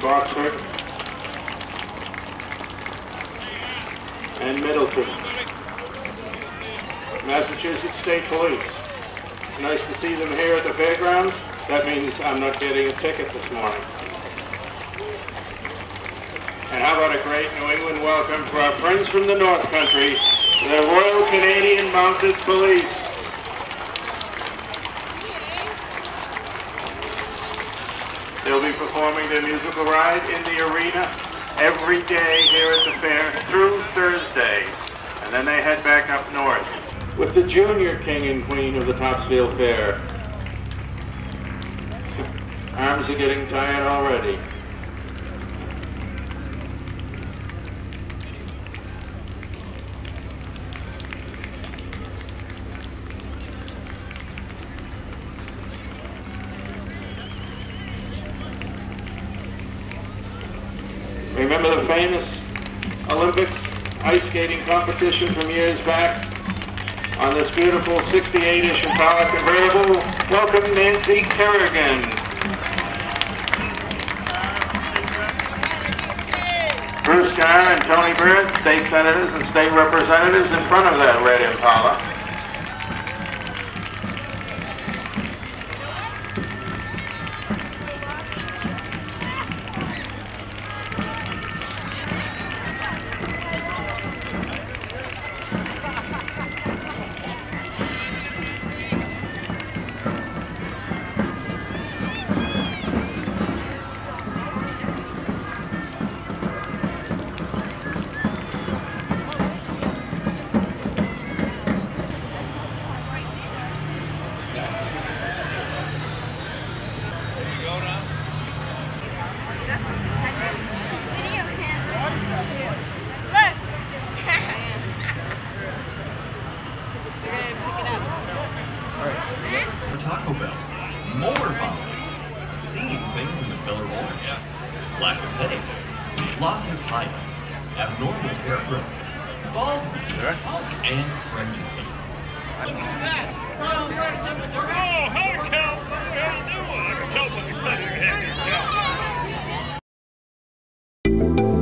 Boxford, and Middleton. Massachusetts State Police. Nice to see them here at the fairgrounds. That means I'm not getting a ticket this morning. And how about a great New England welcome for our friends from the North Country, the Royal Canadian Mounted Police. They'll be performing their musical ride in the arena every day here at the fair through Thursday. And then they head back up north with the junior king and queen of the Topsfield Fair. Arms are getting tired already. Remember the famous Olympics ice skating competition from years back? On this beautiful 68-inch Impala convertible, welcome Nancy Kerrigan. Bruce Tarr and Tony Bird, state senators and state representatives in front of that red Impala. Taco Bell, more vomiting, seeing things in the color orange, lack of headaches, loss of height, abnormal hair growth, bald, sure. and pregnancy. Look at that! Oh, hey, Cal! Do I can tell something better